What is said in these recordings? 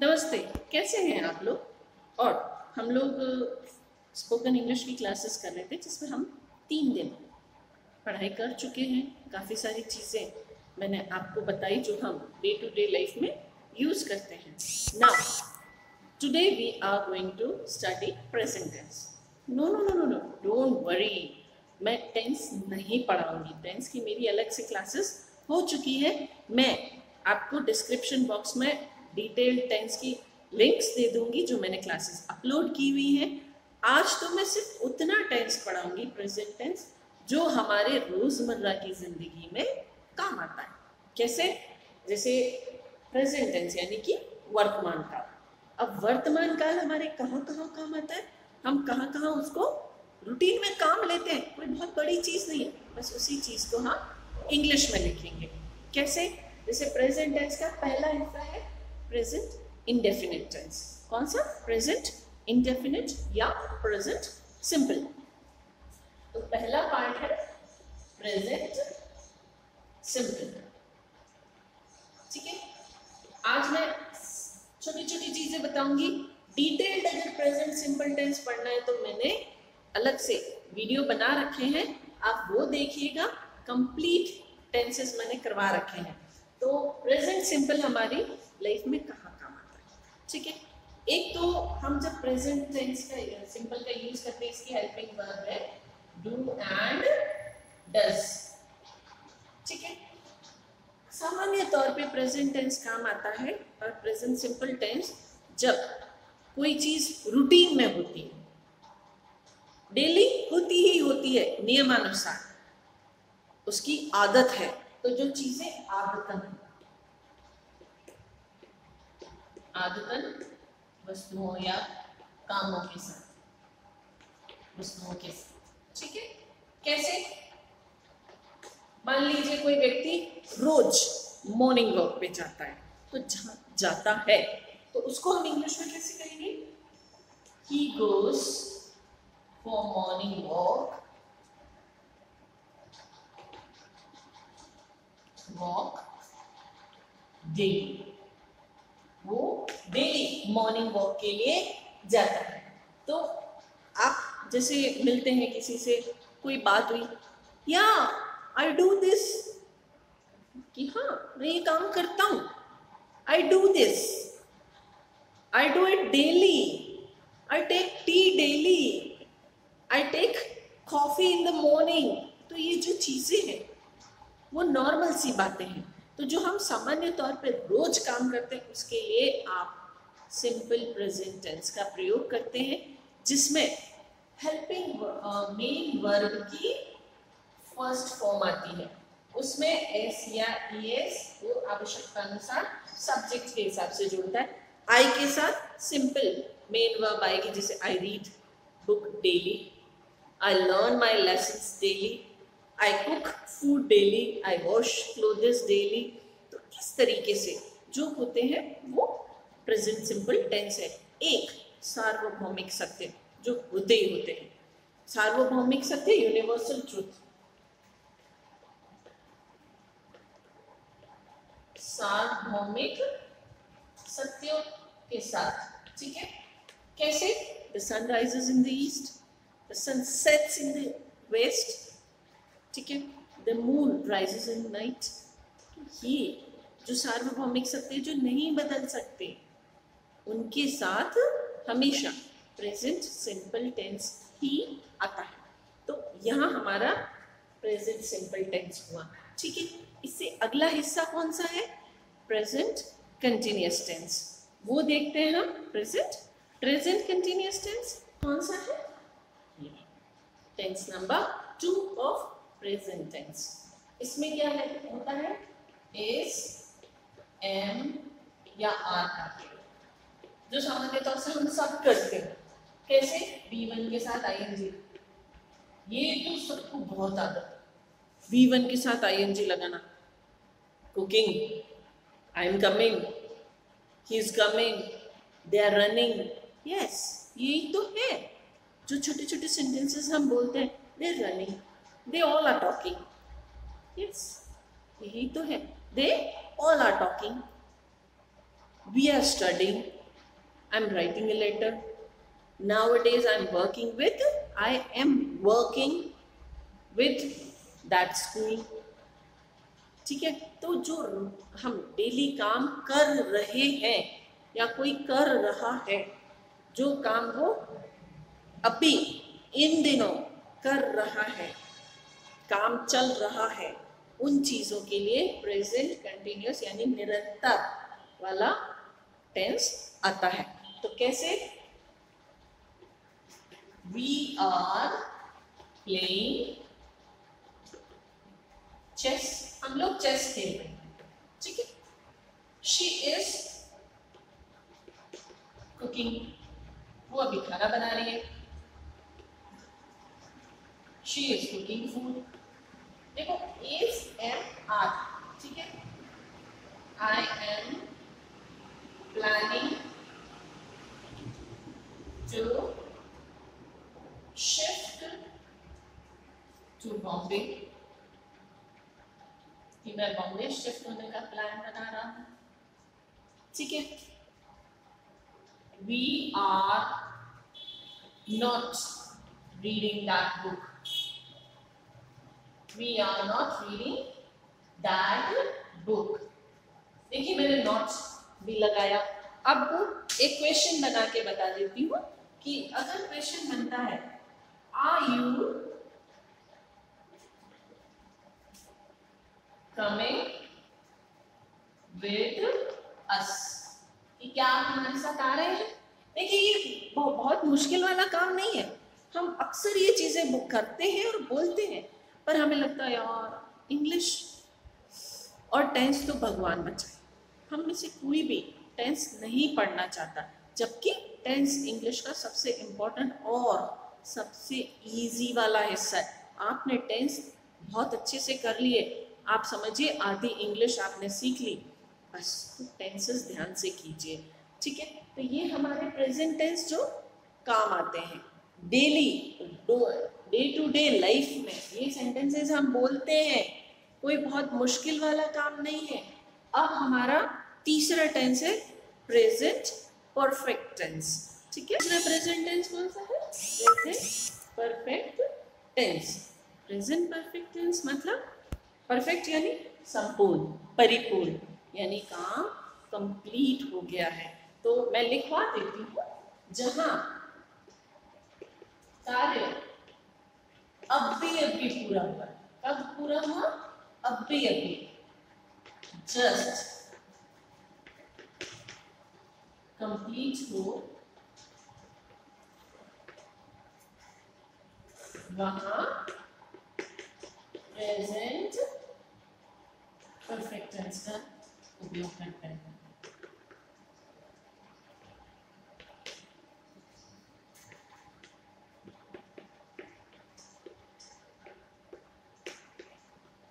नमस्ते, कैसे हैं आप लोग? और हम लोग स्पोकन इंग्लिश की क्लासेस कर रहे थे, जिसमें हम तीन दिन पढ़ाई कर चुके हैं। काफ़ी सारी चीज़ें मैंने आपको बताई, जो हम डे टू डे लाइफ में यूज़ करते हैं। Now today we are going to study present tense no no no no no don't worry मैं टेंस नहीं पढ़ाऊँगी। टेंस की मेरी अलग से क्लासेस हो चुकी है। मैं आपको डिस्क्रिप्शन बॉक्स में डिटेल्ड टेंस की लिंक्स दे दूँगी जो मैंने क्लासेस अपलोड की हुई हैं। आज तो मैं सिर्फ़ उतना टेंस पढ़ाऊँगी प्रेजेंट टेंस जो हमारे रोज़मर्रा की ज़िंदगी में काम आता है। कैसे? जैसे प्रेजेंट टेंस यानी कि वर्तमान काल। अब वर्तमान काल हमारे कहाँ कहाँ काम आता है? हम कहाँ कहाँ उसको रूटीन में काम लेते हैं? कोई बहुत बड़ी चीज़ नहीं है। बस उसी चीज़ को हम इंग्लिश में लिखेंगे। कैसे? जैसे प्रेजेंट टेंस का पहला हिस्सा है प्रेजेंट इंडेफिनिट टेंस कौन सा प्रेजेंट इंडेफिनिट या प्रेजेंट सिंपल तो पहला पार्ट है प्रेजेंट सिंपल ठीक है? आज मैं छोटी छोटी चीज़ें बताऊँगी। डिटेल्ड अगर प्रेजेंट सिंपल टेंस पढ़ना है तो मैंने अलग से वीडियो बना रखे हैं। आप वो देखिएगा। कंप्लीट टेंसेस मैंने करवा रखे हैं। तो प्रेजेंट सिंपल हमारी लाइफ में कहाँ काम आता है? ठीक है? एक तो हम जब प्रेजेंट टेंस का, सिंपल का यूज़ करते हैं, इसकी हेल्पिंग वर्ब है, डू एंड डज। ठीक है? सामान्य तौर पे प्रेजेंट टेंस काम आता है, और प्रेजेंट सिंपल टेंस जब कोई चीज़ रूटीन में होती है, डेली होती ही होती है, नियमानुसार, उसकी आदत है तो जो चीज़ें आदतन आदतन वस्तुओं या कामों के साथ। वस्तुओं के साथ। ठीक है? कैसे? मान लीजिए कोई व्यक्ति रोज मॉर्निंग वॉक पे जाता है तो जहाँ जाता है तो उसको हम इंग्लिश में कैसे कहेंगे? He goes for morning walk walk daily वो डेली मॉर्निंग वॉक के लिए जाता है। तो आप जैसे मिलते हैं किसी से, कोई बात हुई, या आई डू दिस कि हाँ मैं ये काम करता हूँ। I do this I do it daily I take tea daily I take coffee in the morning तो ये जो चीज़ें हैं, वो नॉर्मल सी बातें हैं। तो जो हम सामान्य तौर पर रोज काम करते हैं, उसके लिए आप सिंपल प्रेजेंट टेंस का प्रयोग करते हैं, जिसमें हेल्पिंग मेन वर्ब की फ़र्स्ट फॉर्म आती है। उसमें एस या ई एस वो आवश्यकता अनुसार सब्जेक्ट के हिसाब से जुड़ता है। आई के साथ सिंपल मेन वर्ब आएगी जैसे I read book daily I learn my lesson daily I cook food daily I wash clothes daily तो इस तरीके से जो होते हैं, वो प्रेजेंट सिंपल टेंस है। एक, सार्वभौमिक सत्य, जो होते ही होते हैं। सार्वभौमिक सत्य यूनिवर्सल ट्रूथ सार्वभौमिक सत्यों के साथ, ठीक है? कैसे? The sun rises in the east the sun sets in the west ठीक है? The moon rises in night ये जो सार्वभौमिक सत्य जो नहीं बदल सकते, उनके साथ हमेशा प्रेजेंट सिंपल टेंस ही आता है। तो यहाँ हमारा प्रेजेंट सिंपल टेंस हुआ। ठीक है? इससे अगला हिस्सा कौन सा है? प्रेजेंट कंटिन्यूस टेंस वो देखते हैं हम। प्रेजेंट प्रेजेंट कंटिन्यूस टेंस कौन सा है? Tense number two of present tense इसमें क्या होता है एस एम या आर का जो सामान्य तौर से हम सब करते हैं। कैसे? बी वन के साथ आई एन जी ये तो सबको बहुत आदत बी वन के साथ आई एन जी लगाना। Cooking I am coming he is coming they are running yes यही तो है। जो छोटे छोटे सेंटेंसेस हम बोलते हैं they are running they all are talking yes यही तो है. They all are talking we are studying I am writing a letter now it is I am working with I am working with that school ठीक है? तो जो हम daily काम कर रहे हैं या कोई कर रहा है, जो काम वो अभी इन दिनों कर रहा है काम चल रहा है, उन चीज़ों के लिए प्रेजेंट कंटिन्यूस यानी निरंतर वाला टेंस आता है। तो कैसे? वी आर प्लेइंग चेस हम लोग चेस खेल रहे हैं, ठीक है? शी इज़ कुकिंग वो अभी खाना बना रही है। शी इज़ कुकिंग फ़ूड देखो एस एम आर ठीक है? I am planning to shift to Bombay कि मैं बॉम्बे शिफ्ट होने का प्लान बना रहा हूँ। ठीक है? We are not reading that book we are not reading that book देखिए, मैंने नॉट भी लगाया। अब एक क्वेश्चन बना के बता देती हूँ कि अगर क्वेश्चन बनता है are you coming with us कि क्या आप हमारे साथ आ रहे हैं? देखिए, ये बहुत मुश्किल वाला काम नहीं है। हम अक्सर ये चीज़ें बुक करते हैं और बोलते हैं। पर हमें लगता है, यार इंग्लिश और टेंस तो भगवान बचाए। हम में से कोई भी टेंस नहीं पढ़ना चाहता, जबकि टेंस इंग्लिश का सबसे इम्पोर्टेंट और सबसे इजी वाला हिस्सा है। आपने टेंस बहुत अच्छे से कर लिए, आप समझिए, आधी इंग्लिश आपने सीख ली। बस तो टेंसेस ध्यान से कीजिए, ठीक है? तो ये हमारे प्रेजेंट टेंस जो काम आते हैं। Daily day to day life में, ये सेंटेंसेस हम बोलते हैं, कोई बहुत मुश्किल वाला काम नहीं है। अब हमारा तीसरा टेंस है प्रेजेंट परफेक्ट टेंस ठीक है? तीसरा प्रेजेंट टेंस कौन सा है? Present perfect tense present perfect tense मतलब परफेक्ट यानी संपूर्ण, परिपूर्ण, यानी काम कंप्लीट हो गया है। तो मैं लिखवा देती हूँ, जहाँ कार्य अब भी अभी पूरा हुआ। कब पूरा हुआ? अब भी अभी जस्ट कंप्लीट हो। वहाँ प्रेजेंट परफेक्ट टेंस का उपयोग करते हैं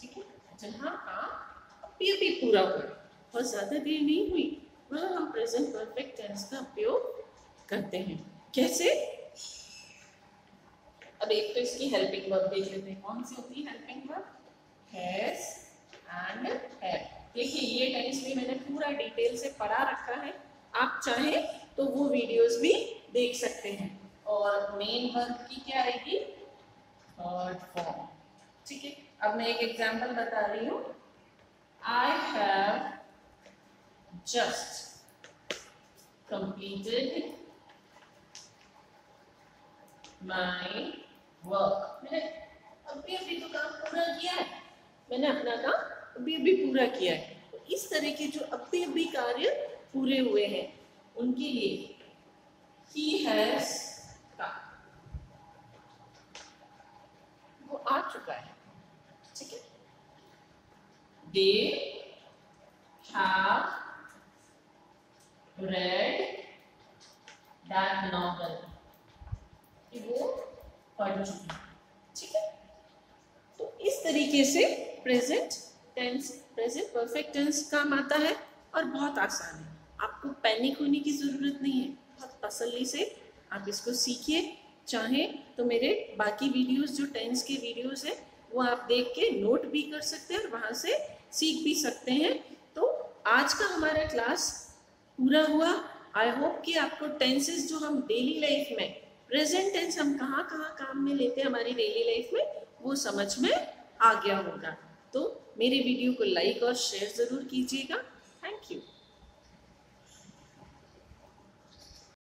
ठीक है जहाँ काम अभी अभी पूरा हुआ। बहुत ज़्यादा देर नहीं हुई वहाँ हम प्रेजेंट परफेक्ट टेंस का उपयोग करते हैं। कैसे? अब एक तो इसकी हेल्पिंग वर्ब देख लेते हैं। कौन सी होती है helping verb has and have देखिए, ये टेंस भी मैंने पूरा डिटेल से पढ़ा रखा है। आप चाहें तो वो वीडियोस भी देख सकते हैं। और मेन वर्ब की क्या आएगी? थर्ड फॉर्म ठीक है? अब मैं एक एग्जांपल बता रही हूँ। I have just completed my work मैंने अभी अभी तो काम पूरा किया है। मैंने अपना काम अभी अभी पूरा किया है। तो इस तरह के जो अभी अभी कार्य पूरे हुए हैं, उनके लिए he has वो आ चुका है ठीक है दे have read that novel. वो पढ़ चुकी ठीक है? तो इस तरीके से present tense present perfect tense काम आता है और बहुत आसान है। आपको पैनिक होने की ज़रूरत नहीं है। बहुत तसल्ली से आप इसको सीखिए। चाहें तो मेरे बाकी वीडियोस जो टेंस के वीडियोस हैं, वो आप देख के नोट भी कर सकते हैं और वहाँ से सीख भी सकते हैं। तो आज का हमारा क्लास पूरा हुआ। आई होप कि आपको टेंसेस जो हम डेली लाइफ में प्रेजेंट टेंस हम कहाँ कहाँ काम में लेते हैं हमारी डेली लाइफ में, वो समझ में आ गया होगा। तो मेरे वीडियो को लाइक और शेयर ज़रूर कीजिएगा। Thank you